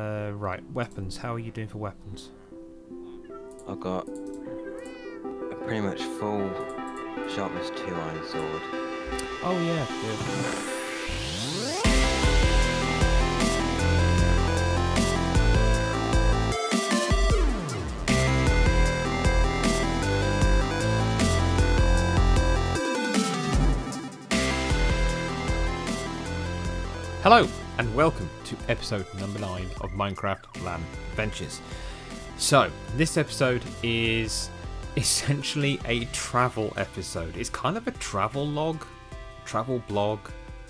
Uh, right, weapons. How are you doing for weapons? I've got a pretty much full sharpness 2 iron sword. Oh yeah, good. Hello, and welcome to episode number 9 of Minecraft LAN Adventures. So, this episode is essentially a travel episode. It's kind of a travel log, travel blog,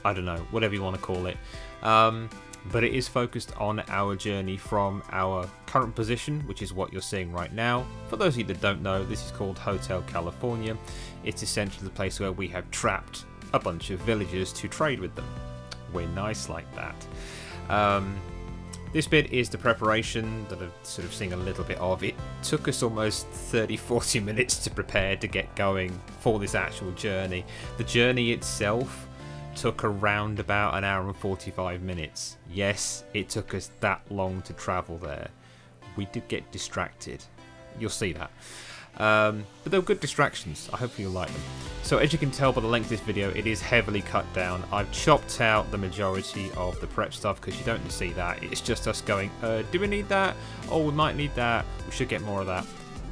I don't know, whatever you want to call it. Um, but it is focused on our journey from our current position, which is what you're seeing right now. For those of you that don't know, this is called Hotel California. It's essentially the place where we have trapped a bunch of villagers to trade with them. We're nice like that. Um, this bit is the preparation that I've sort of seen a little bit of. It took us almost 30 40 minutes to prepare to get going for this actual journey. The journey itself took around about an hour and 45 minutes. Yes, it took us that long to travel there. We did get distracted. You'll see that. Um, but they were good distractions. I hope you'll like them. So as you can tell by the length of this video, it is heavily cut down. I've chopped out the majority of the prep stuff because you don't see that. It's just us going, uh, do we need that? Oh, we might need that. We should get more of that.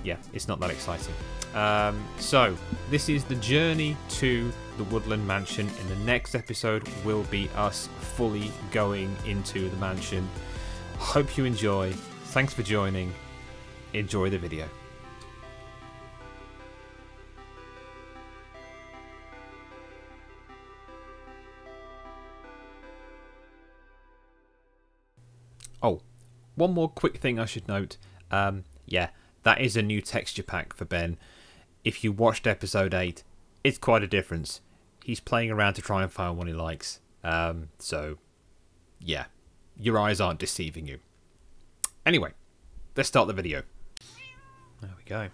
Yeah, it's not that exciting. Um, so this is the journey to the Woodland Mansion. In the next episode will be us fully going into the mansion. Hope you enjoy. Thanks for joining. Enjoy the video. Oh, one more quick thing I should note. Um, yeah, that is a new texture pack for Ben. If you watched episode 8, it's quite a difference. He's playing around to try and find one he likes. Um, so, yeah, your eyes aren't deceiving you. Anyway, let's start the video. There we go.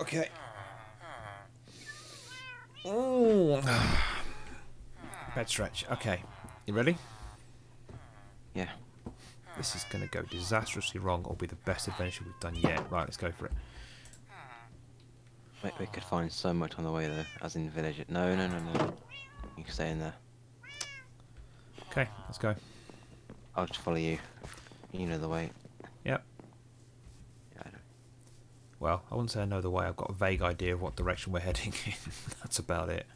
okay. Ooh. Bed stretch. Okay. You ready? Yeah. This is going to go disastrously wrong or be the best adventure we've done yet. Right, let's go for it. Wait, we could find so much on the way though, as in the village. No, no, no, no. You can stay in there. Okay, let's go. I'll just follow you. You know the way. Yep. Yeah, I. Well, I wouldn't say I know the way. I've got a vague idea of what direction we're heading in. That's about it.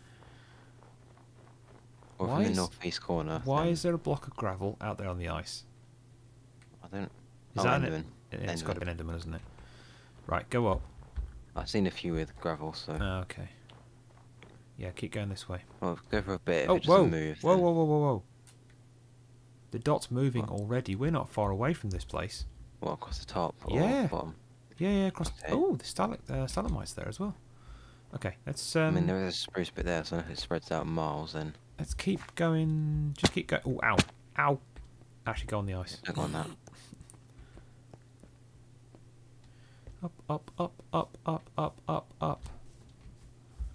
Or Why from the is- northeast corner. Why then is there a block of gravel out there on the ice? I don't. Is oh, that Enderman. an, It's Enderman. got to be an Enderman, isn't it? Right, go up. I've seen a few with gravel, so. Ah, okay. Yeah, keep going this way. Well, go for a bit. Oh, whoa. move. whoa, whoa, whoa, whoa, whoa. The dot's moving What? already. We're not far away from this place. What, across the top or Yeah. bottom? Yeah, yeah, across. Okay. Oh, the stalagm- uh, stalagmites there as well. Okay, let's I um, mean, there is a spruce bit there, so if it spreads out miles, then let's keep going. Just keep going. Oh, ow, ow! Actually, go on the ice. don't go on that. Up, up, up, up, up, up, up, up.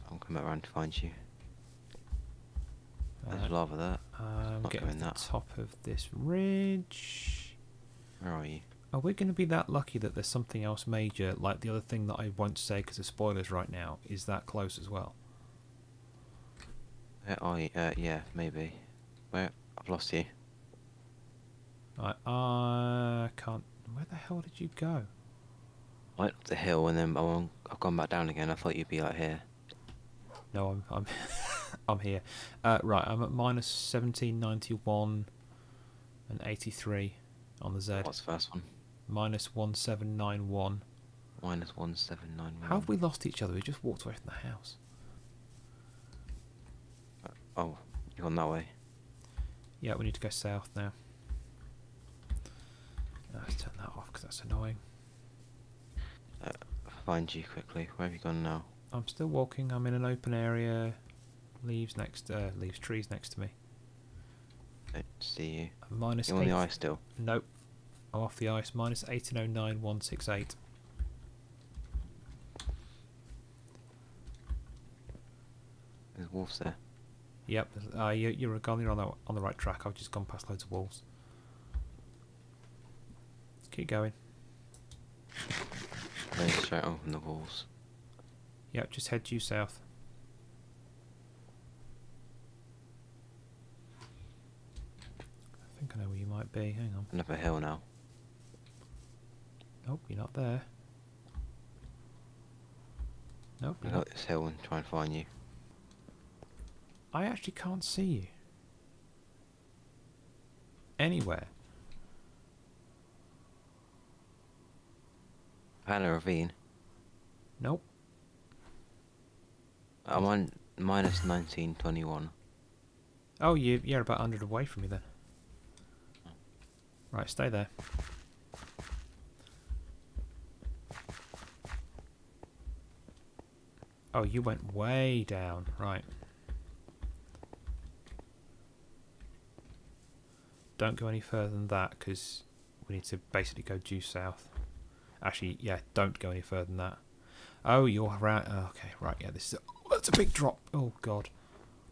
I'm coming around to find you. There's Uh, lava there. I'm not getting the that. top of this ridge. Where are you? Are we going to be that lucky that there's something else major, like the other thing that I won't say because of spoilers right now, is that close as well? Where are you? Uh, yeah, maybe. Where? I've lost you. I, I can't. Where the hell did you go? I went up the hill and then I've gone back down again. I thought you'd be like here. No, I'm I'm I'm here. Uh, right, I'm at minus seventeen ninety one and eighty three on the Z. What's the first one? Minus one seven nine one. Minus one seven nine one. How have we lost each other? We just walked away from the house. Oh, you're gone that way. Yeah, we need to go south now. Uh, Let's turn that off because that's annoying. Find you quickly. Where have you gone now? I'm still walking. I'm in an open area. Leaves next. Uh, leaves trees next to me. Don't see you. Minus You're on the ice still. Nope. I'm off the ice. Minus 1809168. There's wolves there. Yep, uh, you, you're you're on the on the right track. I've just gone past loads of walls. Let's keep going. Going straight from the walls. Yep, just head due south. I think I know where you might be. Hang on. And up a hill now. Nope, you're not there. Nope. I You're go not. up this hill and try and find you. I actually can't see you. Anywhere. Found a ravine. Nope. I'm on minus 1921. Oh, you, you're about 100 away from me then. Right, stay there. Oh, you went way down. Right. Don't go any further than that because we need to basically go due south. Actually, yeah, don't go any further than that. Oh, you're right. Oh, okay, right. Yeah, this is. A, that's a big drop. Oh God.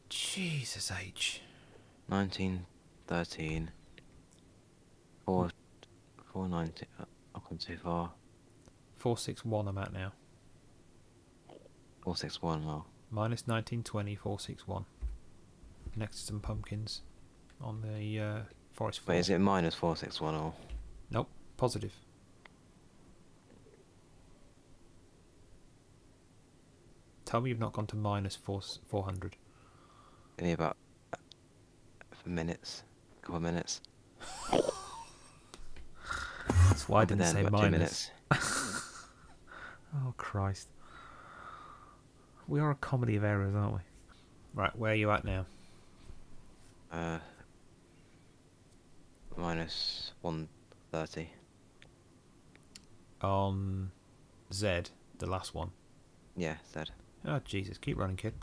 Jesus H. 1913. 4, 490. Uh, I've gone too far. Four six one. I'm at now. 461. Well, Minus 1920, 461. Next to some pumpkins on the uh. Wait, is it minus 461 or? Nope, positive. Tell me you've not gone to minus four, 400. Give me about minutes. couple of minutes. That's why I I'll be didn't say minus. minutes. Oh, Christ. We are a comedy of errors, aren't we? Right, where are you at now? Uh, minus 130. On Z, the last one. Yeah, said. Oh, Jesus, keep running, kid.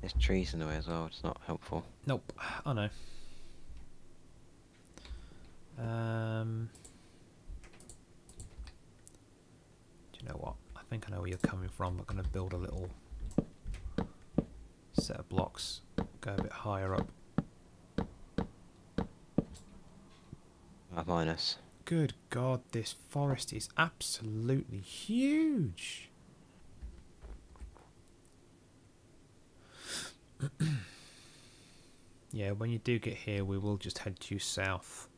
There's trees in the way as well. It's not helpful. Nope, I know. Um, do you know what? I think I know where you're coming from. I'm going to build a little set of blocks, go a bit higher up. Uh, minus. Good God, this forest is absolutely huge. yeah, when you do get here, we will just head due south.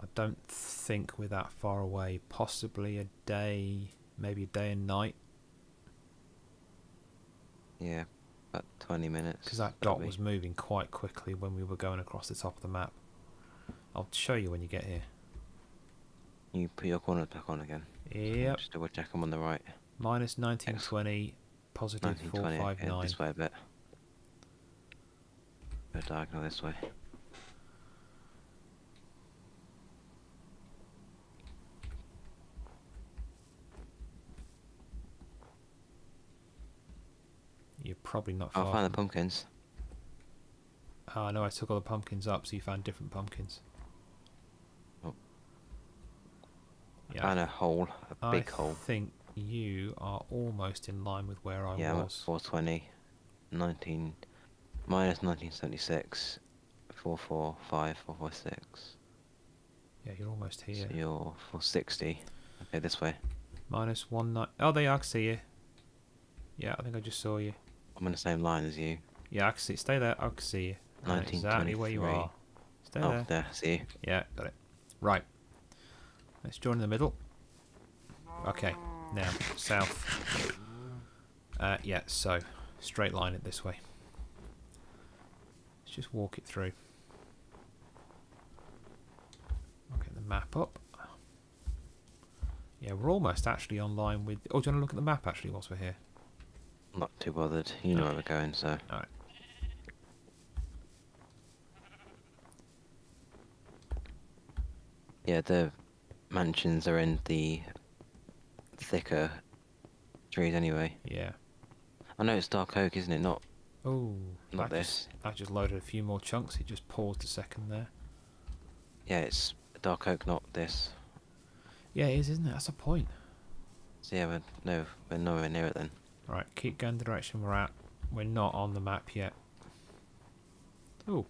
I don't think we're that far away. Possibly a day, maybe a day and night, Yeah, about 20 minutes. because that dot be. was moving quite quickly when we were going across the top of the map. I'll show you when you get here. You put your corners back on again. Yep. Just double check I'm on the right. Minus 1920, positive 1920. Okay, 459. this way a bit. Go diagonal this way. You're probably not far. I'll find the pumpkins. Ah, no, I took all the pumpkins up, so you found different pumpkins. Oh. Yeah, Found a hole, a I big hole. I think you are almost in line with where I Yeah, was. 420. 19. Minus 1976. 445, 446. Yeah, you're almost here. So you're 460. Okay, this way. Minus one nine. Oh, there you are, I can see you. Yeah, I think I just saw you. I'm in the same line as you. Yeah, I can see. Stay there. I can see you. Know exactly where you are. Stay oh, there. there, see you. Yeah, got it. Right. Let's join in the middle. Okay, now south. Uh, yeah, so straight line it this way. Let's just walk it through. I'll get the map up. Yeah, we're almost actually on line with. Oh, do you want to look at the map actually whilst we're here? Not too bothered. You know where we're going, so. Alright. Yeah, the mansions are in the thicker trees anyway. Yeah. I know it's dark oak, isn't it? Not Oh, Not that this. Just, that just loaded a few more chunks. It just paused a second there. yeah, it's dark oak, not this. Yeah, it is, isn't it? That's a point. So yeah, we're, no, we're nowhere near it then. Right, keep going the direction we're at. We're not on the map yet. Oh.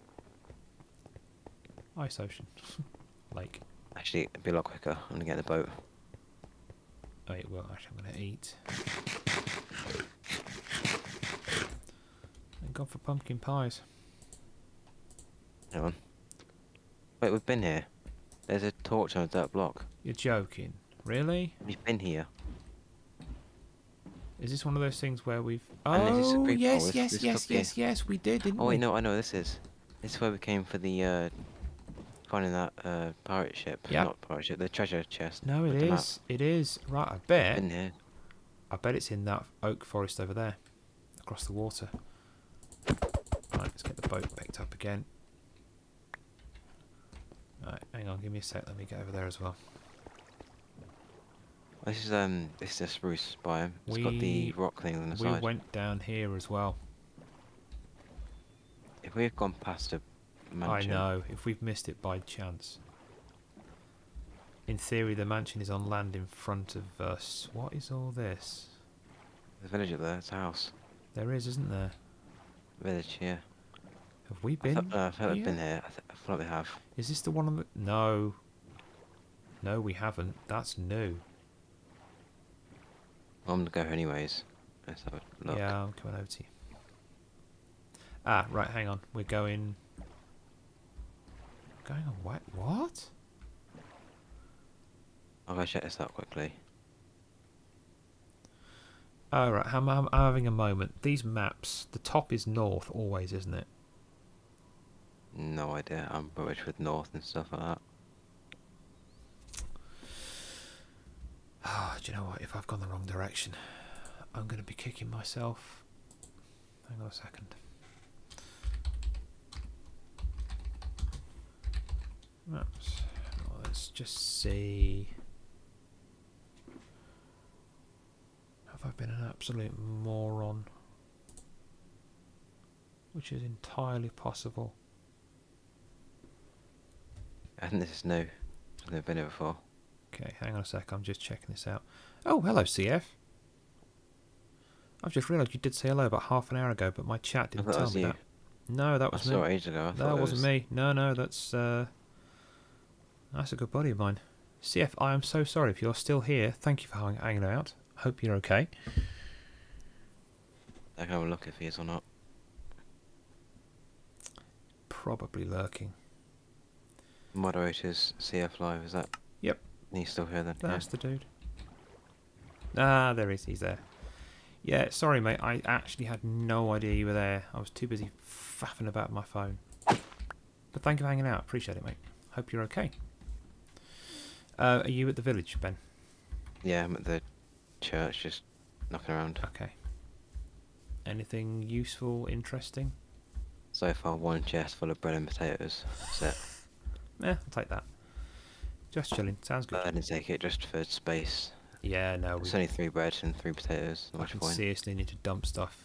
Ice ocean. Lake. Actually, it'd be a lot quicker. I'm gonna get the boat. Oh, it will. Actually, I'm going to eat. Thank God for pumpkin pies. Hang on. Wait, we've been here. There's a torch on a dirt block. You're joking. Really? We've been here. Is this one of those things where we've... And this is a Oh, yes. This- yes, this yes, yes, yes, we did, didn't we? Oh we? wait, no, I know this is. This is where we came for the uh, finding that uh, pirate ship. Yep. Not pirate ship, the treasure chest. No, it with the map. is. It is. Right, I bet. Been here. I bet it's in that oak forest over there, across the water. Right, let's get the boat picked up again. Right, hang on, give me a sec. Let me get over there as well. This is um, this is a spruce biome. It's got the rock thing on the We side. went down here as well. If we've gone past a I mansion, I know. If we've missed it by chance. In theory, the mansion is on land in front of us. What is all this? the village up there, it's a house. There is, isn't there? Village, yeah. Have we I been? thought, uh, I like I've been here? I, th- I feel like we have. Is this the one on the? No. No, we haven't. That's new. I'm gonna go anyways. Let's have a look. Yeah, I'm coming over to you. Ah, right. Hang on. We're going. Going on what? What? I'll go check this out quickly. Oh, right. I'm, I'm, I'm having a moment. These maps. The top is north always, isn't it? No idea. I'm rubbish with north and stuff like that. Ah, do you know what? If I've gone the wrong direction, I'm going to be kicking myself. Hang on a second. Maps. Oh, let's just see. Have I been an absolute moron? Which is entirely possible. Think this is new. I've never been here before. Okay, hang on a sec. I'm just checking this out. Oh, hello, CF. I've just realised you did say hello about half an hour ago, but my chat didn't tell me you. that. No, that was saw me. it ages ago. I That wasn't was... me. No, no, that's uh, that's a good buddy of mine. CF, I am so sorry if you're still here. Thank you for hang- hanging out. Hope you're okay. I can have a look if he is or not. Probably lurking. Moderators, CF Live, is that? Yep. He's still here then. yeah. That's the dude. Ah, there he is. He's there. Yeah, sorry, mate. I actually had no idea you were there. I was too busy faffing about my phone. But thank you for hanging out. Appreciate it, mate. Hope you're okay. Uh, are you at the village, Ben? Yeah, I'm at the church just knocking around. Okay. Anything useful, interesting? So far, one chest full of bread and potatoes. That's it. Eh, I'll take that. Just chilling. Sounds good. I didn't take it just for space. yeah, no, we, It's only three bread and three potatoes. Not I can point. seriously need to dump stuff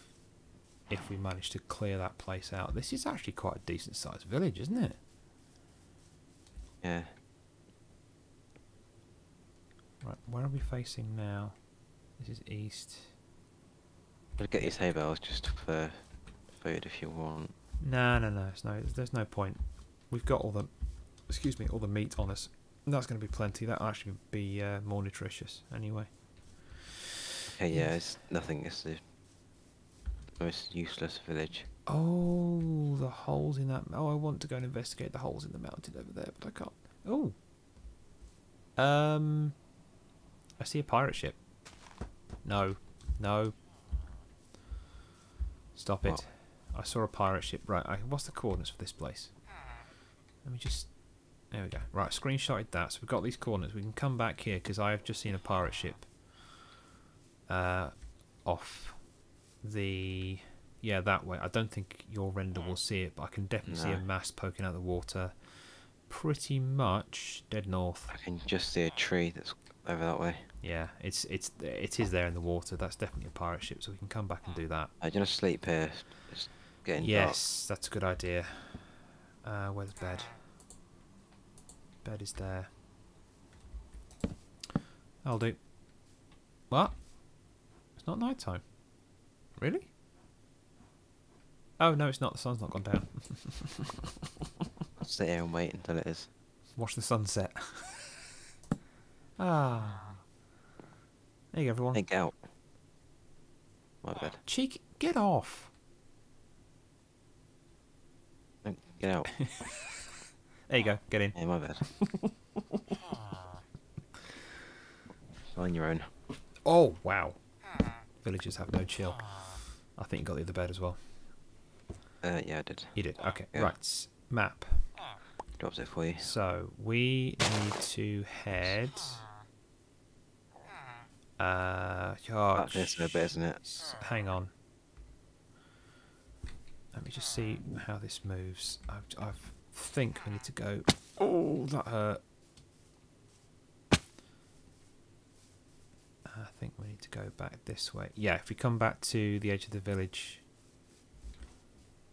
if we manage to clear that place out. This is actually quite a decent sized village, isn't it? Yeah. Right, where are we facing now? This is east. I'll get these hay bales just for food if you want. No, no, no. It's no. There's no point. We've got all the, excuse me, all the meat on us. That's going to be plenty. That'll actually be uh, more nutritious anyway. Okay, yeah, it's nothing. It's the most useless village. Oh, the holes in that. Oh, I want to go and investigate the holes in the mountain over there, but I can't. Oh. Um. I see a pirate ship. No, no. Stop it. What? I saw a pirate ship. Right. I, what's the coordinates for this place? Let me just. There we go. Right. Screenshotted that. So we've got these coordinates. We can come back here because I have just seen a pirate ship. Uh, off the yeah, that way. I don't think your render will see it, but I can definitely see a No. mast poking out the water. Pretty much dead north. I can just see a tree that's over that way. Yeah, it's it's it is there in the water. That's definitely a pirate ship, so we can come back and do that. I just sleep here. It's getting yes, that's a good idea. Uh, where's bed? Bed is there. I'll do. What? It's not night time. Really? Oh no, it's not. The sun's not gone down. I'll sit here and wait until it is. Watch the sunset. ah. There you go, everyone. Hey, get out. My bad. Cheek, get off. Get out. There you go. Get in. hey, my bad. On your own. Oh wow. Villagers have no chill. I think you got the other bed as well. Uh, yeah, I did. You did. Okay. Yeah. Right. Map. Drops it for you. So we need to head. Uh, oh, Back this a bit, isn't it? hang on. Let me just see how this moves. I, I think we need to go. Oh, that hurt. I think we need to go back this way. Yeah, if we come back to the edge of the village.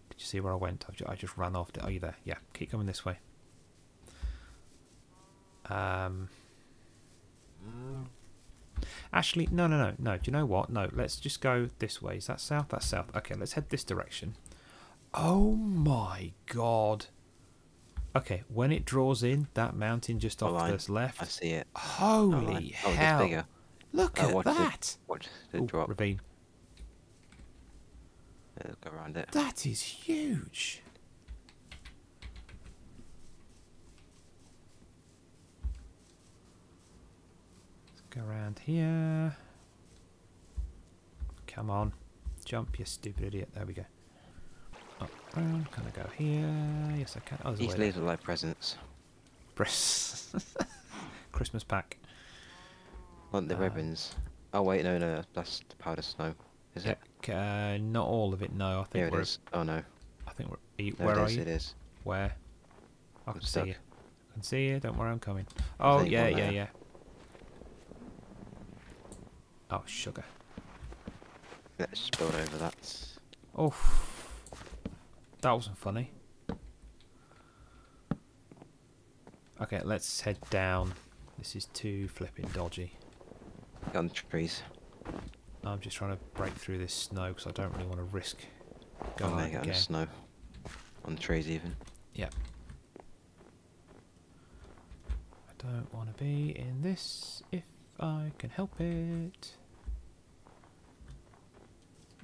Did you see where I went? I've ju- I just ran off. Are you there? Yeah, keep coming this way. Um. Actually, no, no, no, no. Do you know what? No, let's just go this way. Is that south? That's south. Okay, let's head this direction. Oh my god. Okay, when it draws in, that mountain just off to the left. I see it. Holy Oh, it hell! Look Oh, at watch it. that! Watch the Ooh, drop. ravine. Go around it. That is huge. Let's go around here. Come on. Jump, you stupid idiot. There we go. Up, round. Can I go here? Yes, I can. Oh, there's a These way there. leaves are like presents. Breasts. Christmas pack. Want the Uh, ribbons? Oh wait, no, no, that's the powder snow. Is Yeah, it? uh, not all of it. No, I think Here it is. Oh no. I think we're. You, No, where it are is, you? It is. Where? I can see you. I can see you. Don't worry, I'm coming. Oh yeah, yeah, there. yeah. Oh sugar. Let's build over that. Oh, that wasn't funny. Okay, let's head down. This is too flipping dodgy. On trees. I'm just trying to break through this snow because I don't really want to risk Oh, going there, get on the snow. On the trees even. Yeah. I don't want to be in this if I can help it.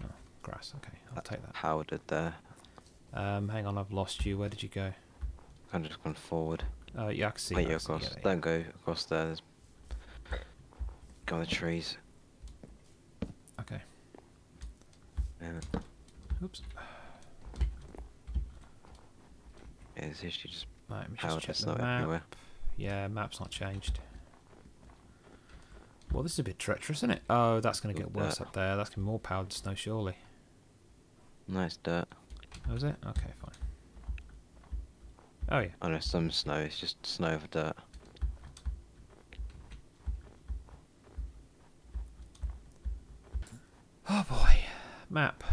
Oh, grass. Okay, I'll take that. Powdered there. Um, hang on, I've lost you. Where did you go? Kind of just gone forward. Oh, yeah, I can see. Wait, you across. yeah. Don't go across there. There's... Go on the trees. Okay. Yeah. Oops. Yeah, it's just Right, me just the map. everywhere. Yeah, map's not changed. Well, this is a bit treacherous, isn't it? Oh, that's going to get worse that. up there. That's going to be more powdered snow, surely. Nice dirt. Oh, is it? Okay, fine. Oh, yeah. Oh no, some snow. It's just snow over dirt. Oh, boy. Map.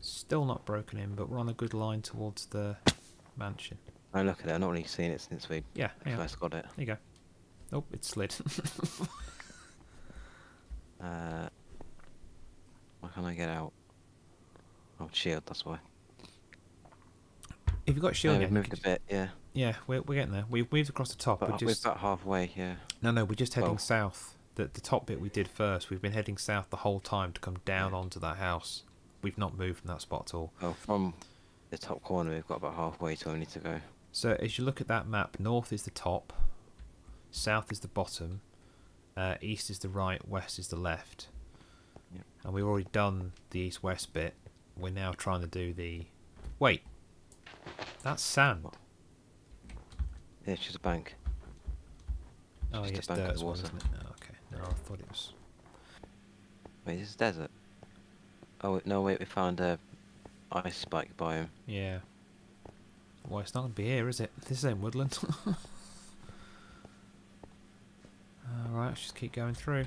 Still not broken in, but we're on a good line towards the mansion. Oh look at it. I've not really seen it since we Yeah, first got it. There you go. Oh, it slid. Uh, why can't I get out? Oh, shield. That's why. If you've got shield, yeah, we've moved a bit. Yeah, yeah, we're, we're getting there. We've moved across the top. but we're we're just about halfway. Yeah. no, no, we're just heading well- south. The the top bit we did first. We've been heading south the whole time to come down Yeah. onto that house. We've not moved from that spot at all. Well, from the top corner, we've got about halfway to where we need to go. So as you look at that map, north is the top, south is the bottom, uh, east is the right, west is the left. Yep. And we've already done the east-west bit. We're now trying to do the. Wait, that's sand. Yeah, it's just a bank. Oh, just yeah, a it's bank dirt as well, water. isn't it? Oh, okay. No, I thought it was. Wait, this is desert. Oh wait, no, wait, we found a ice spike biome. Yeah. Well, it's not to be here, is it? This ain't woodland. Alright, let's just keep going through.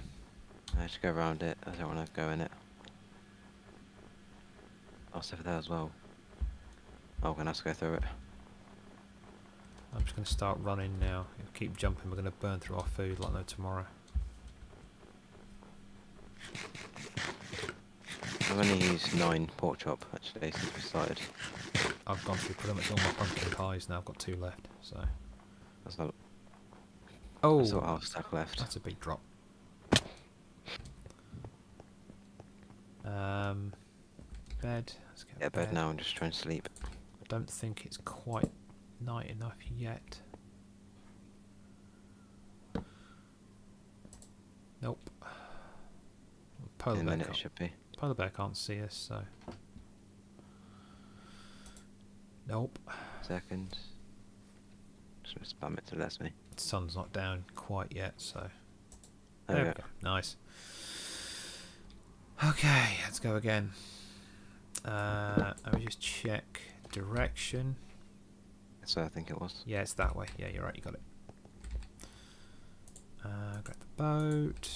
I just go around it. I don't want to go in it. I'll stay there as well. Oh, we're gonna have to go through it. I'm just going to start running now. If we keep jumping, we're going to burn through our food like no tomorrow. Oh, I've only used nine pork chop actually since we started. I've gone through pretty much all my pumpkin pies now. I've got two left. So. That's not Oh, that's our stack left. that's a big drop. Um, bed. Let's get Yeah, bed now and just try and sleep. I don't think it's quite night enough yet. Nope. Polar In a bear, minute it should be. polar bear can't see us, so. Nope. Seconds. Just gonna spam it till it lets me. Sun's not down quite yet, so. There, we go. Nice. Okay, let's go again. Uh, let me just check direction. So I think it was. Yeah, it's that way. Yeah, you're right. You got it. Uh, grab the boat.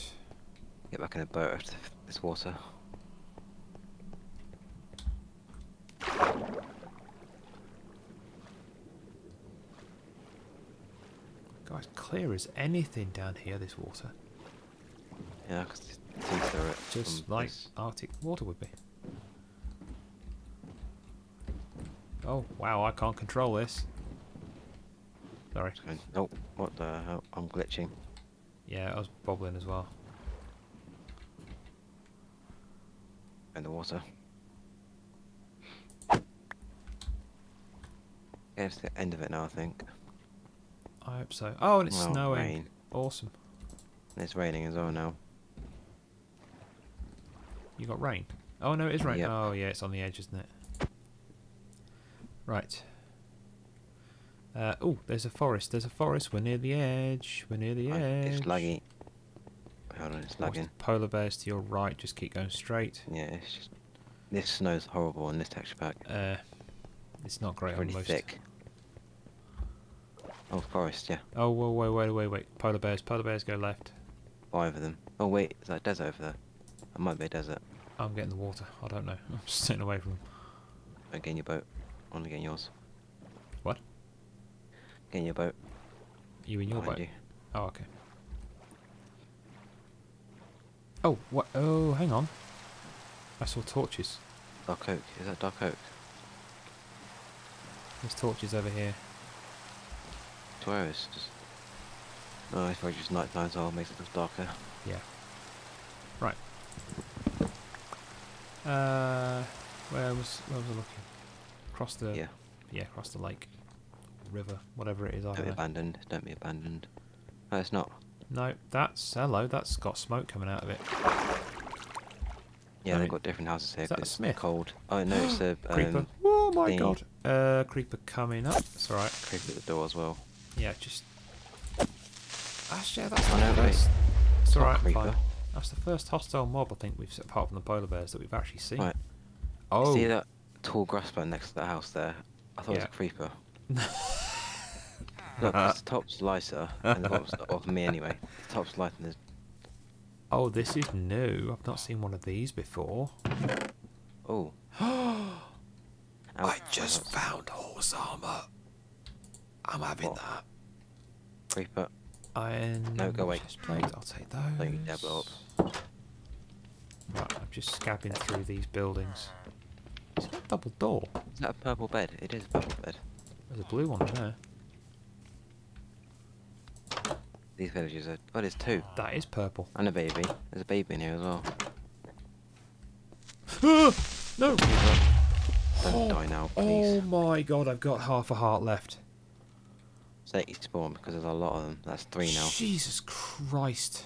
Get back in a boat this water. Guys, clear as anything down here. This water, Yeah, because see through it. just like this- Arctic water would be. Oh wow! I can't control this. Sorry. Oh, what the hell? I'm glitching. Yeah, I was bobbling as well. in the water. Yeah, it's the end of it now, I think. I hope so. Oh, and it's Well, snowing. rain. Awesome. And it's raining as well now. You got rain? Oh no, it is rain. Yep. Oh yeah, it's on the edge, isn't it? Right. Uh, oh, there's a forest. There's a forest. We're near the edge. We're near the I- edge. it's laggy. Hold on, it's lagging. polar bears to your right. Just keep going straight. Yeah, it's just this snow's horrible on this texture pack. Uh, it's not great It's on really most. thick. Oh, forest, yeah. Oh, whoa, wait, wait, wait, wait. Polar bears. Polar bears go left. Five of them. Oh wait, is that a desert over there? That might be a desert. I'm getting the water. I don't know. I'm just sitting away from them. Oh, get in your boat. I to get in yours. What? Get in your boat. You in your behind boat? you. Oh, okay. Oh, what? Oh, hang on. I saw torches. Dark oak. Is that dark oak? There's torches over here. Two hours. Just. No, it's probably just night time, so it makes it look darker. Yeah. Right. Uh, where was where was I looking? Across the Yeah. yeah, across the lake, river, whatever it is. I Don't don't be know. abandoned. Don't be abandoned. No, it's not. No, that's hello. That's got smoke coming out of it. Yeah, I they've mean, got different houses here. is that a Smith? cold. Oh no, it's a creeper. um, oh my thingy. god. Uh, creeper coming up. It's alright. creeper at the door as well. Yeah, just. Actually, yeah, that's Oh, the no, wait. It's alright. creeper. Fine. That's the first hostile mob I think we've apart from the polar bears that we've actually seen. Right. Oh. See that tall grass plant next to the house there? I thought it was a creeper. Look, it's the top's lighter, and the bottom's of me anyway. The top's lighter than the Oh, this is new. I've not seen one of these before. Oh. I just found horse armor. I'm having What? that. Creeper. Iron. No, go away. chest plate, I'll take those. Don't you up. Right, I'm just scabbing through these buildings. It's got a double door. Is that a purple bed? It is a purple bed. There's a blue one in there. These villages are. Oh, there's two. That is purple. And a baby. There's a baby in here as well. no! Don't Oh, die now, please. Oh my god, I've got half a heart left. Say you spawn because there's a lot of them. That's three now. Jesus Christ.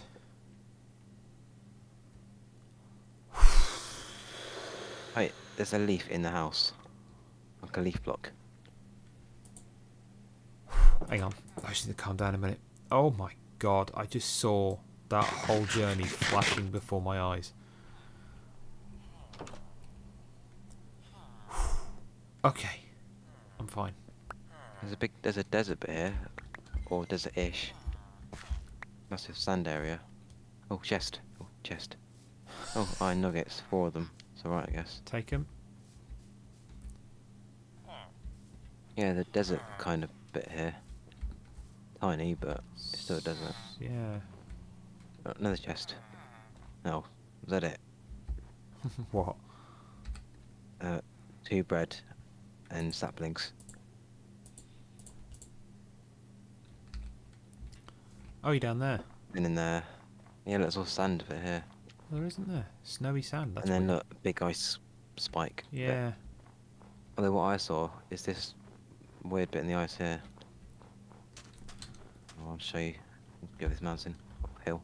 Wait, there's a leaf in the house. Like a leaf block. Hang on. I just need to calm down a minute. Oh my god, I just saw that whole journey flashing before my eyes. Okay. I'm fine. There's a big. There's a desert bit here, or desert-ish. Massive sand area. Oh, chest. Oh, chest. Oh, iron nuggets. Four of them. It's alright, I guess. Take him. Yeah, the desert kind of bit here. Tiny, but it's still a desert. Yeah. Oh, another chest. No, is that it? what? uh, two bread and saplings. Oh, you're down there. And in there, yeah, look, there's all sand it here. There isn't there. Snowy sand. That's and then weird. look, big ice spike. bit. Yeah. Although what I saw is this weird bit in the ice here. Oh, I'll show you. Go this mountain hill.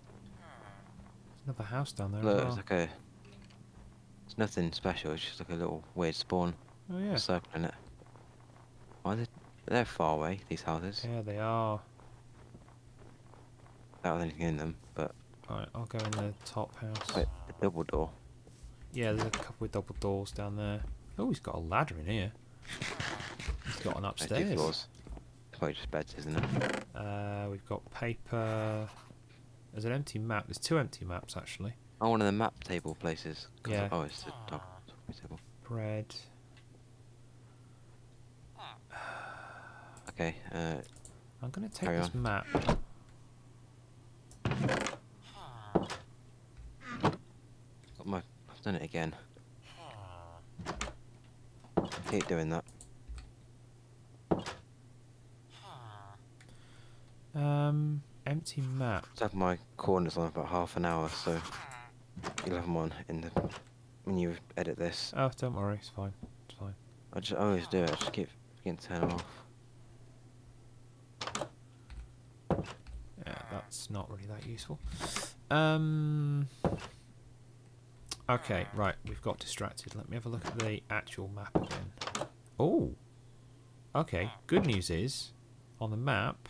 Another house down there. Look, as it's like a. It's nothing special. It's just like a little weird spawn. Oh yeah. A circle in it. Why are they? They're far away. These houses. Yeah, they are. Without anything in them, but Right, I'll go in the top house. wait, the double door. Yeah, there's a couple of double doors down there. Oh, he's got a ladder in here. He's got an There's two upstairs. floors. It's probably just beds, isn't it? Uh, we've got paper. There's an empty map. There's two empty maps actually. Oh, one of the map table places. Yeah. Oh, it's the dog table. Bread. Okay. Uh, I'm gonna take this on. map. got my. I've done it again. Keep doing that. Um, empty map. I have my corners on about half an hour, so you'll have them on in the when you edit this. Oh, don't worry, it's fine. It's fine. I just always do it. I just keep forgetting to turn them off. Yeah, that's not really that useful. Um. Okay, right. We've got distracted. Let me have a look at the actual map again. Oh. Okay. Good news is, on the map,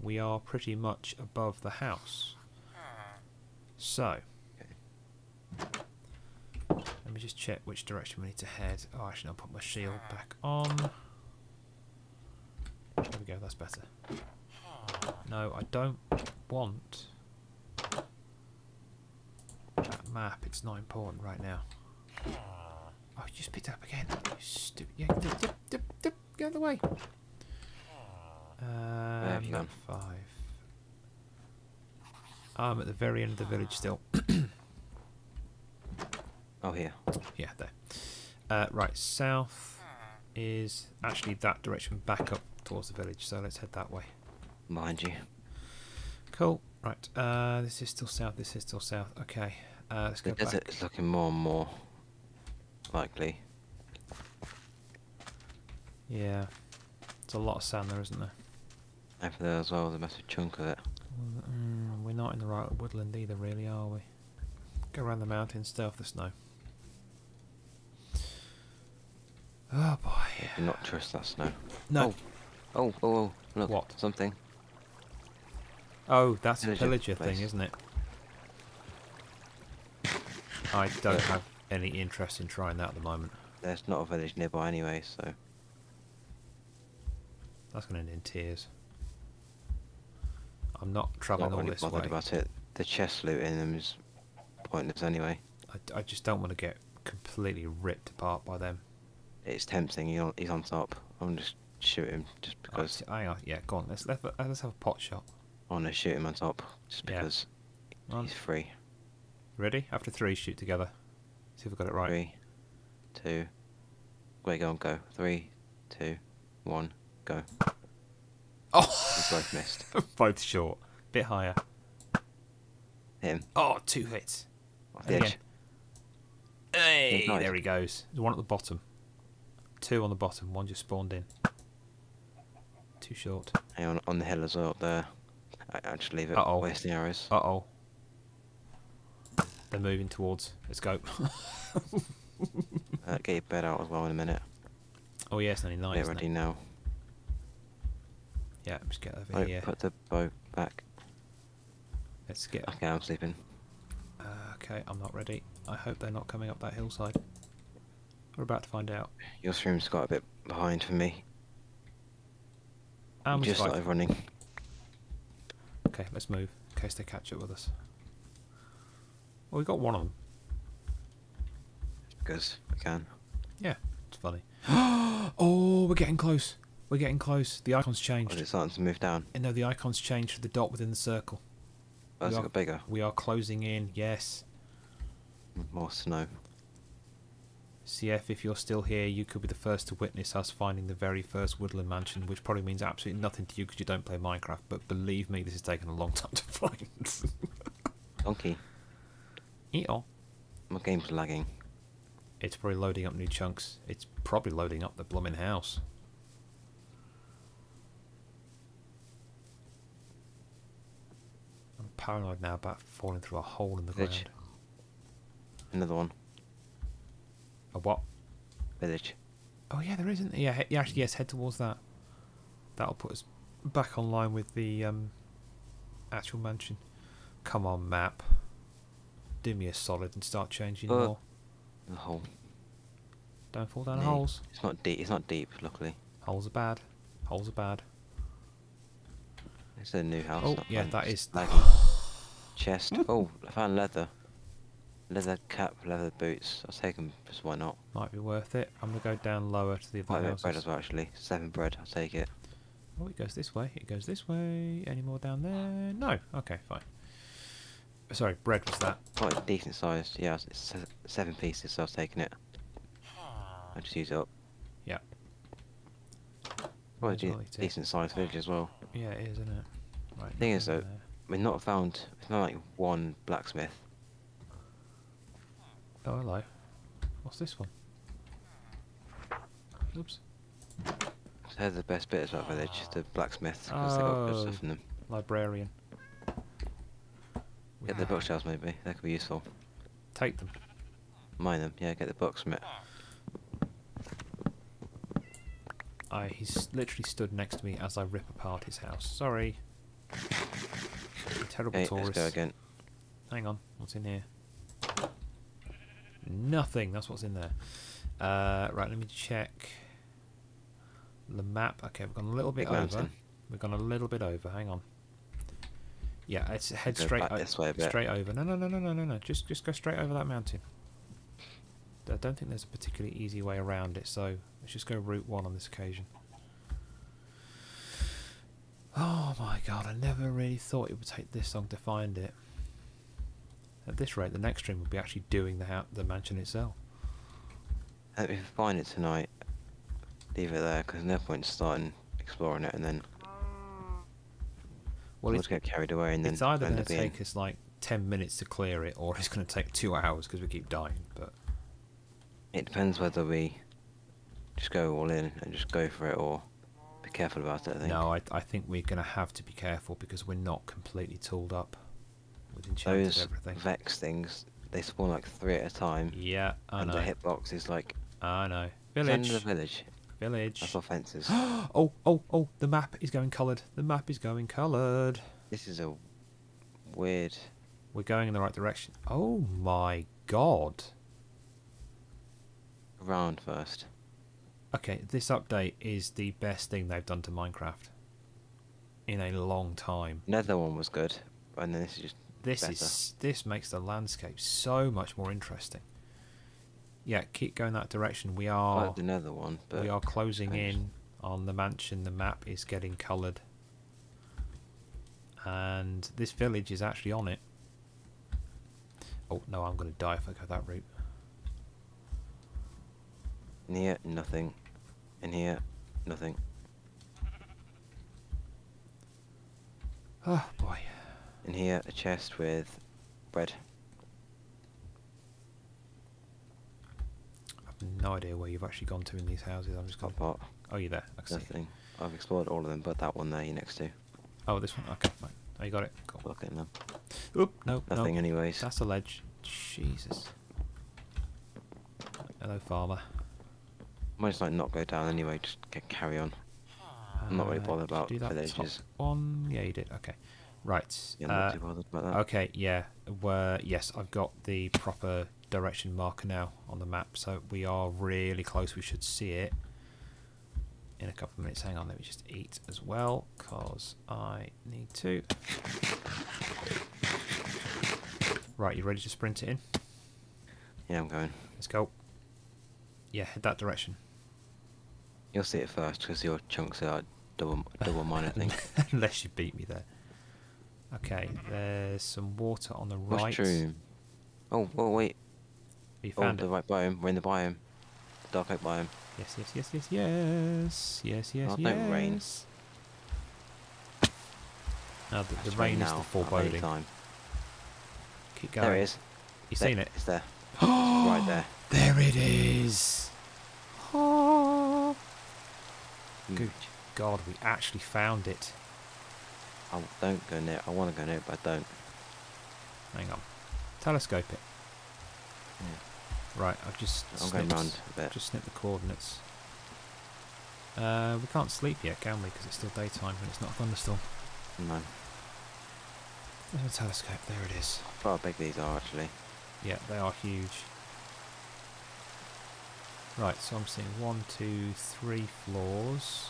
we are pretty much above the house. So. Let me just check which direction we need to head. Oh, actually, I'll put my shield back on. There we go. That's better. No, I don't want that map. It's not important right now. Oh, you just picked it up again. You stupid. Yeah, dip, dip, dip, dip. Get out of the way. Um, five. I'm at the very end of the village still. Oh, here. yeah, there. Uh, right, south is actually that direction back up towards the village, so let's head that way. Mind you. Cool. Right. Uh, this is still south. This is still south. Okay. Uh, let's The go desert back. is looking more and more likely. Yeah. It's a lot of sand there, isn't there? Over there as well, there's a massive chunk of it. Mm, we're not in the right woodland either, really, are we? Go around the mountain, stay off the snow. Oh boy. Do not trust that snow. No. Oh, oh, oh, look. What? Something. Oh, that's a Pillager pillager place. thing, isn't it? I don't Yeah. have any interest in trying that at the moment. There's not a village nearby anyway, so. That's going to end in tears. I'm not travelling not all really this bothered way. about it. The chest loot in them is pointless anyway. I, I just don't want to get completely ripped apart by them. It's tempting. He's on, he's on top. I'm just shoot him just Oh, because t- hang on, yeah, go on. Let's let's, let's have a pot shot. I want to shoot him on top just because One. he's free. Ready? After three, shoot together. See if we got it right. Three, two. Wait, go on, go. Three, two, one, go. Oh! We Oh, both missed. both short. Bit higher. Him Oh, two hits. off the edge. Hey, nice. there he goes. There's one at the bottom. Two on the bottom. One just spawned in. Too short. Hey, on on the hill as well up there. I, I just leave it. Uh-oh. Waste the arrows. Uh oh. They're moving towards. Let's go. Get your bed out as well in a minute. oh yeah, it's only nine. Get isn't ready now. Yeah, let's get over here. put the bow back. Let's get. Okay, I'm sleeping. Uh, okay, I'm not ready. I hope they're not coming up that hillside. We're about to find out. Your stream's got a bit behind for me. I'm just started running. Okay, let's move in case they catch up with us. Well, we got one of them. Because we can. Yeah, it's funny. oh, we're getting close. We're getting close. The icon's changed. it starting to move down? And no, the icon's changed to the dot within the circle. Oh, it's We are- got bigger. We are closing in. Yes. More snow. CF, if you're still here, you could be the first to witness us finding the very first woodland mansion, which probably means absolutely nothing to you because you don't play Minecraft. But believe me, this has taken a long time to find. Donkey. Eat on. My game's lagging. It's probably loading up new chunks. It's probably loading up the blooming house. I'm paranoid now about falling through a hole in the Village. ground. Another one. A what? Village. Oh yeah, there isn't. Yeah, he- yeah. Actually, yes. Head towards that. That'll put us back online with the um, actual mansion. Come on, map. Do me a solid and start changing Uh, more. The hole. Don't fall down Nee. holes. It's not deep. It's not deep. Luckily, Holes are bad. Holes are bad. it's a new house. Oh, yeah, that is. that It's is- lagging. Chest. Oh, I found leather. Leather cap, leather boots. I'll take them. Just why not? Might be worth it. I'm gonna go down lower to the other bit of bread as well, actually. Seven bread. I'll take it. Oh, it goes this way. It goes this way. Any more down there? No. Okay, fine. Sorry, bread was that. Quite decent sized. Yeah, it's seven pieces. So I was taking it. I just use it up. Yeah. Well, Might as de- well eat it. decent sized village as well. Yeah, it is, isn't it? Right. Thing is, though, there. We've not found. It's not like one blacksmith. Oh, hello. What's this one? Oops. They're the best bit about village. The blacksmiths because they got good Oh. stuff in them. Librarian. We Get the bookshelves maybe. That could be useful. Take them. Mine them. Yeah, get the books from it. I, he's literally stood next to me as I rip apart his house. Sorry. Terrible Okay, tourist. let's go again. Hang on, what's in here? Nothing. That's what's in there. Uh, right, let me check the map. Okay, we've gone a little bit Big over. mountain. We've gone a little bit over. Hang on. Yeah, it's head Go straight this way a bit. straight over. No, no, no, no, no, no, no. Just just go straight over that mountain. I don't think there's a particularly easy way around it, so let's just go route one on this occasion. Oh my god, I never really thought it would take this long to find it. At this rate, the next stream will be actually doing the the mansion itself. If we find it tonight, leave it there because no point starting exploring it and then Well, get carried away and then it's either going to take us like 10 minutes to clear it, or it's going to take two hours because we keep dying. But It depends whether we just go all in and just go for it or be careful about it. I think. no, I, I think we're going to have to be careful because we're not completely tooled up with enchanted Those everything. Vex things, they spawn like three at a time, Yeah, I and know. the hitbox is like I know. Village. the village. Village. That's all fences. oh, oh, oh, the map is going coloured. The map is going coloured. this is a weird. We're going in the right direction. Oh my god. round first. Okay, this update is the best thing they've done to Minecraft in a long time. Nether one was good, and then this is just This better. is this makes the landscape so much more interesting. Yeah, keep going that direction. We are Nether one, but we are closing in on the mansion. The map is getting coloured, and this village is actually on it. Oh no, I'm going to die if I go that route. In here, nothing. In here, nothing. Oh boy. In here, a chest with bread. No idea where you've actually gone to in these houses. I'm just going. Pot, Oh, you're there. I can. I've explored all of them, but that one there you're next to. Oh, this one. Okay, fine. Oh, you got it. Cool. Look at them. Oop, no, Nothing no. anyways. That's a ledge. Jesus. Hello, farmer. Might just like not go down anyway, just get carry on. I'm not really Uh, bothered about do that top villages. one. Yeah, you did. Okay. Right. Yeah, not uh, too bothered about that. okay. Yeah. Where? Yes, I've got the proper direction marker now on the map, so we are really close. We should see it in a couple of minutes. Hang on. Let me just eat as well, cause I need to. Right. You ready to sprint it in? Yeah, I'm going. Let's go. Yeah, head that direction. You'll see it first because your chunks are double double mine, I think. Unless you beat me there. Okay, there's some water on the right. Mushroom. Oh, oh wait. You Oh, found the right biome. We're in the biome. The dark oak biome. Yes, yes, yes, yes, yes, yes, yes, Oh, yes. don't rain. No, the, the rain is now, the at any foreboding. time. Keep going. There it is. You There- seen it? It's there. right there. There it is. Oh, good God, we actually found it. I don't go near. I want to go near, it, but I don't. Hang on. Telescope it. Yeah. Right, I've just I'm going snipped, round a bit. just snipped the coordinates. Uh, we can't sleep yet, can we? Because it's still daytime and it's not a thunderstorm. No. There's a telescope. There it is. How big these are actually. Yeah, they are huge. Right, so I'm seeing one, two, three floors.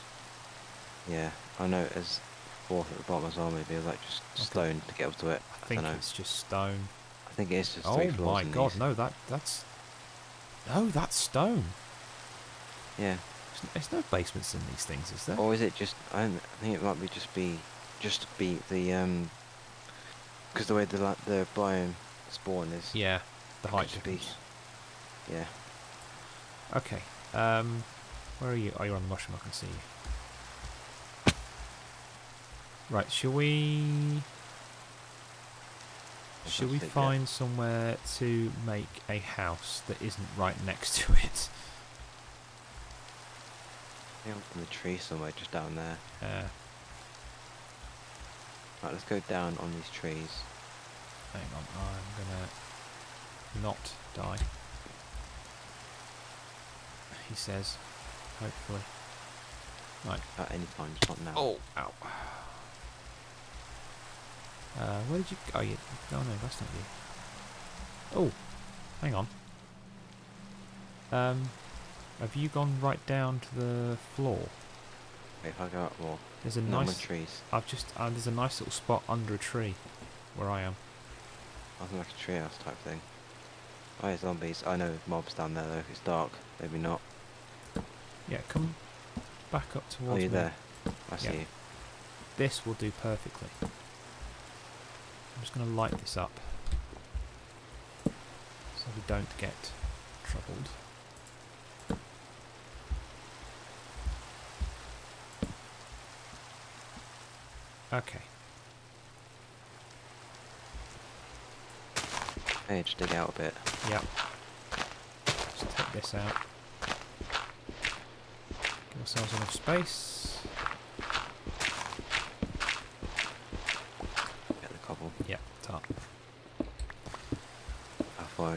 Yeah. I know there's fourth at the bottom as well. Maybe it's like just Okay. stone to get up to it. I think dunno. it's just stone. I think it is just Oh three floors. Oh my god, these. no, that that's no, that's stone. Yeah. There's, no basements in these things, is there? Or is it just? I, don't, I think it might be just be, just be the um. Because the way the la- the biome spawn is. Yeah, the height just be- Yeah. Okay. Um, where are you? Oh, you're on the mushroom. I can see you. Right. Shall we? Not we find somewhere to make a house that isn't right next to it? Yeah, in the tree somewhere, just down there. Yeah. Right, let's go down on these trees. hang on. I'm gonna not die. He says, hopefully. Right. At any time, just not now. Oh, ow. Uh, where did you? Oh. Oh no, that's not you. Oh, hang on. Um, have you gone right down to the floor? Wait, if I go up more. There's a No, nice. trees. I've just. Uh, there's a nice little spot under a tree, where I am. I was like a treehouse type thing. Oh, yeah, zombies. I know mobs down there though. It's dark. Maybe not. Yeah, come back up towards oh, you're me. there. I see Yeah. you. This will do perfectly. I'm just going to light this up, so we don't get troubled. Okay. Hey, just dig out a bit. Yep. Let's take this out. Give ourselves enough space. Get the cobble. Yep, top.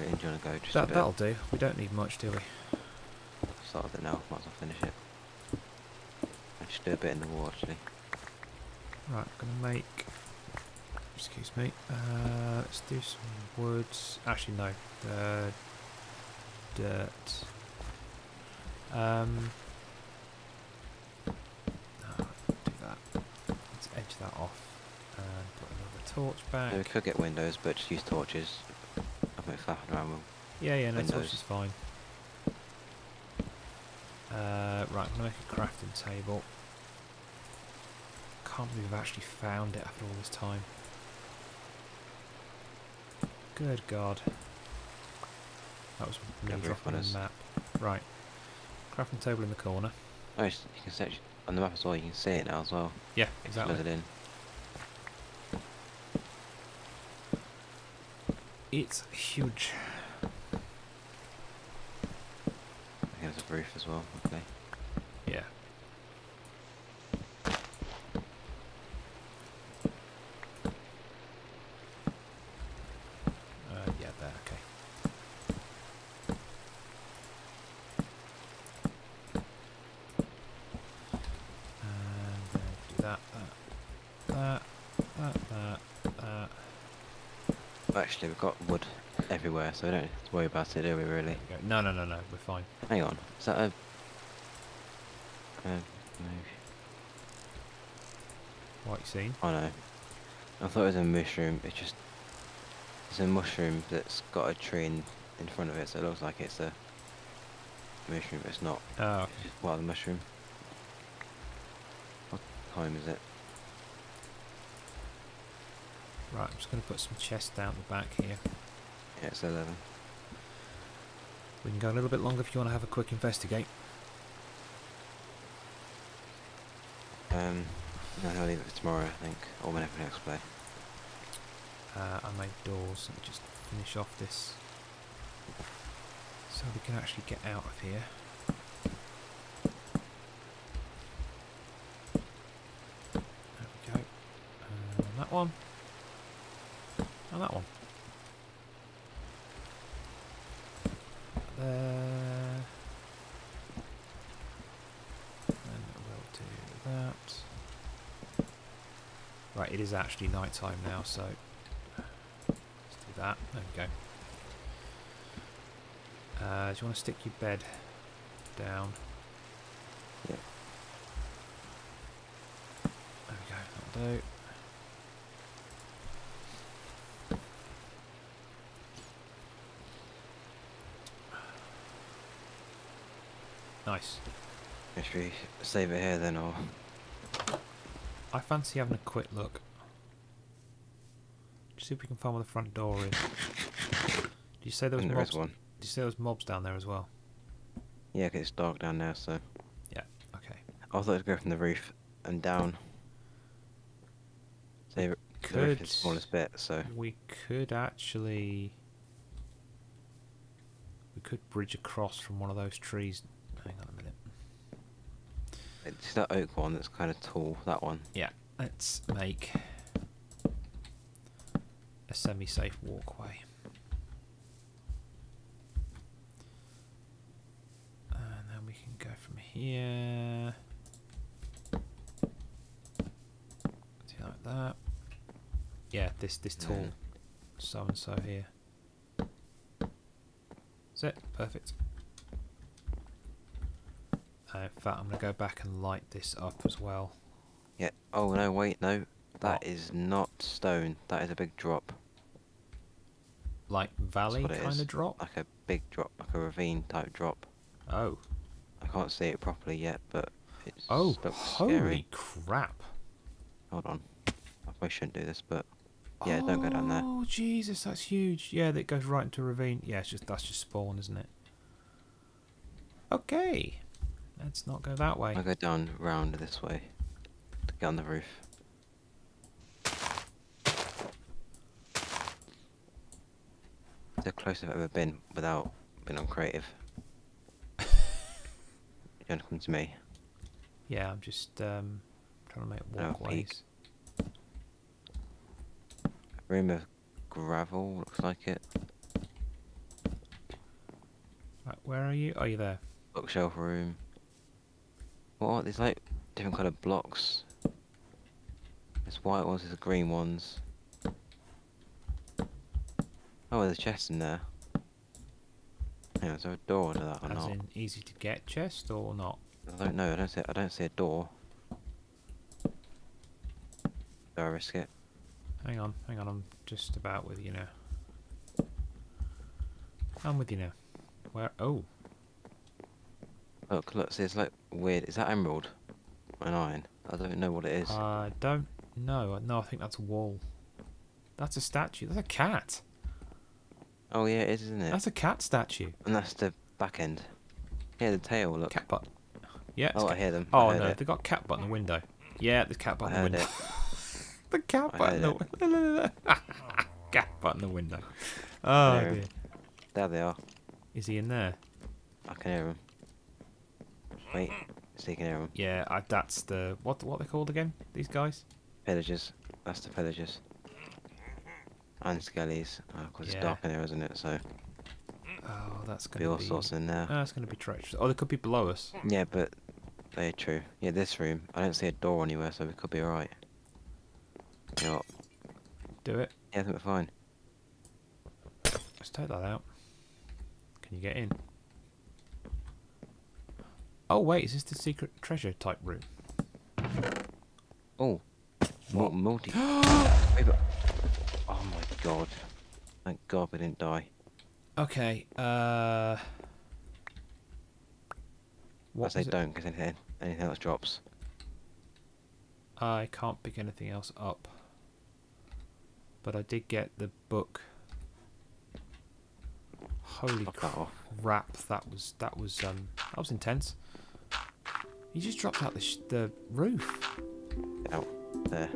In do you want to go? Just That, that'll do. We don't need much, do we? Start with it now. Might as well finish it. I should do a bit in the wall actually. Right, I'm gonna make. Excuse me. Uh, let's do some woods. Actually, no. Uh, dirt. Um. no, do that. Let's edge that off and put another torch back. So we could get windows, but just use torches. I've been faffing around with Yeah, yeah, no, torch windows. is fine. Uh, right, I'm gonna make a crafting table. Can't believe I've actually found it after all this time. Good God. That was me Go very dropping a map. Right. Crafting table in the corner. Oh, you can search on the map as well. You can see it now as well. Yeah, exactly. it in. It's huge. Okay, there's a roof as well. Okay. Yeah. Uh, yeah, there, okay. And then do that, that, that, that, that, that. Well, actually, we've got wood everywhere, so we don't have to worry about it, do we? Really? There we go. No, no, no, no, we're fine. Hang on. Is that a? Uh, no. What you seen? Oh no. I thought it was a mushroom. It's just it's a mushroom that's got a tree in, in front of it, so it looks like it's a mushroom, but it's not. Oh, It's just wild mushroom. What time is it? Right, I'm just going to put some chests down the back here. Yeah, it's eleven. We can go a little bit longer if you want to have a quick investigate. Um, no, I'll leave it for tomorrow, I think, or whenever next play. Uh, I made doors. Let me just finish off this so we can actually get out of here. There we go. And that one. And that one. There. And we'll do that. Right, it is actually night time now, so let's do that. There we go. Uh, do you want to stick your bed down? Yeah. There we go, that'll do. Nice. Should we save it here then, or I fancy having a quick look. Just see if we can find where the front door is. Did you say there was there mobs? is one? Did you say there was mobs down there as well? Yeah, 'cause it's dark down there, so Yeah, Okay. I thought it'd go from the roof and down. Save it. Could the smallest bit, so we could actually we could bridge across from one of those trees. Hang on a minute. It's that oak one that's kind of tall. That one. Yeah, let's make a semi-safe walkway. And then we can go from here. See like that. Yeah, this this tall so and so here. That's it. Perfect. Uh, in fact, I'm going to go back and light this up as well. Yeah. Oh no, wait, no. That What? is not stone. That is a big drop. Like valley kind of drop. Like a big drop, like a ravine type drop. Oh. I can't see it properly yet, but it's Oh, holy scary. crap. Hold on. I probably shouldn't do this, but yeah, don't go down there. Oh, Jesus, that's huge. Yeah, that goes right into a ravine. Yeah, it's just that's just spawn, isn't it? Okay. Let's not go that way. I'll go down round this way to get on the roof. The closest I've ever been without being on creative. you want to come to me? Yeah, I'm just um, trying to make Oh, walkways. Room of gravel, looks like it. Right, where are you? Are you there? Bookshelf room. What? There's like different kind of blocks. There's white ones, there's green ones. Oh, there's a chest in there. Yeah, is there a door to that or As not? in easy to get chest or not? I don't know. I don't see. I don't see a door. Do I risk it? Hang on, hang on. I'm just about with you now. I'm with you now. Where? Oh, Oh, look, look. See, it's like weird. Is that emerald? An iron? I don't know what it is. I don't know. No, I think that's a wall. That's a statue. That's a cat. oh yeah, it is, isn't it? That's a cat statue. And that's the back end. Yeah, the tail. Look. Cat butt. Yeah. oh, I hear them. Oh no, it. they got cat butt in the window. Yeah, the cat butt in the window. the cat butt in the window. cat butt in the window. Oh There. There they are. Is he in there? I can hear them. Wait, you can. Yeah, I, that's the what what they called again? These guys? Pillagers. That's the pillagers. And skellies. Oh, 'cause Yeah. it's dark in there, isn't it? So Oh, that's gonna be all be. sorts in there. Oh, that's gonna be treacherous. Oh, they could be below us. Yeah, but they're true. Yeah, this room. I don't see a door anywhere, so we could be alright. You know? Do it. Yeah, I think we're fine. Let's take that out. Can you get in? Oh wait, is this the secret treasure type room? Oh, What? multi. Oh my god! Thank God we didn't die. Okay. Uh. I What say it? don't, because anything, anything else drops. I can't pick anything else up. But I did get the book. Holy crap! That was that was um that was intense. He just dropped out the sh- the roof. Out there.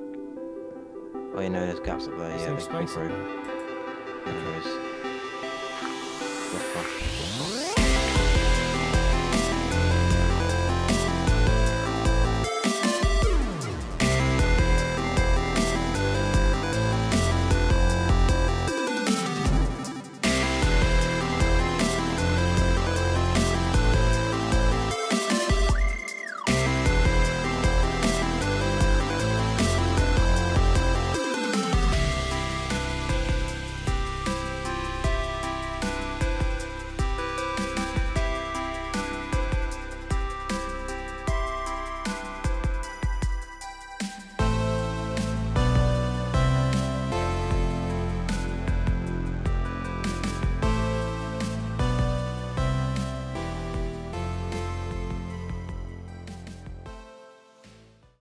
Oh, you know, there's gaps up there. Is yeah, there they come space there? Yeah, there is. Rough one.